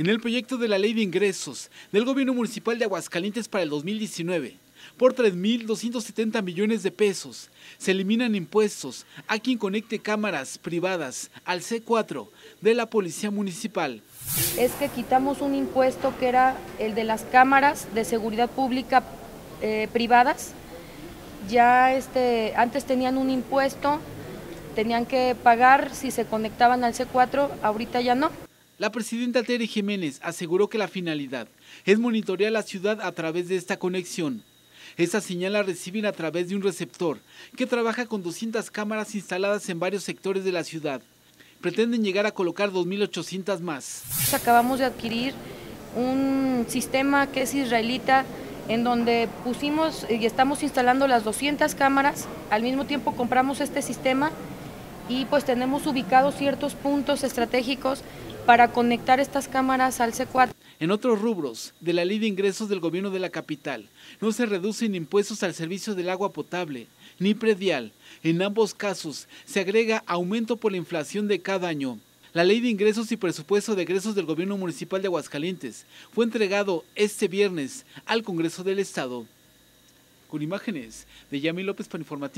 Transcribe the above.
en el proyecto de la Ley de Ingresos del Gobierno Municipal de Aguascalientes para el 2019 por 3.270 millones de pesos. Se eliminan impuestos a quien conecte cámaras privadas al C4 de la Policía Municipal. Es que quitamos un impuesto que era el de las cámaras de seguridad pública eh, privadas. Ya este, antes tenían un impuesto, tenían que pagar si se conectaban al C4, ahorita ya no. La presidenta Tere Jiménez aseguró que la finalidad es monitorear la ciudad a través de esta conexión. Esta señal la reciben a través de un receptor que trabaja con 200 cámaras instaladas en varios sectores de la ciudad. Pretenden llegar a colocar 2.800 más. Acabamos de adquirir un sistema que es israelita en donde pusimos y estamos instalando las 200 cámaras, al mismo tiempo compramos este sistema y pues tenemos ubicados ciertos puntos estratégicos para conectar estas cámaras al C4. En otros rubros de la ley de ingresos del gobierno de la capital, no se reducen impuestos al servicio del agua potable ni predial. En ambos casos se agrega aumento por la inflación de cada año. La ley de ingresos y presupuesto de egresos del gobierno municipal de Aguascalientes fue entregado este viernes al Congreso del Estado. Con imágenes de Yami López para Informativo.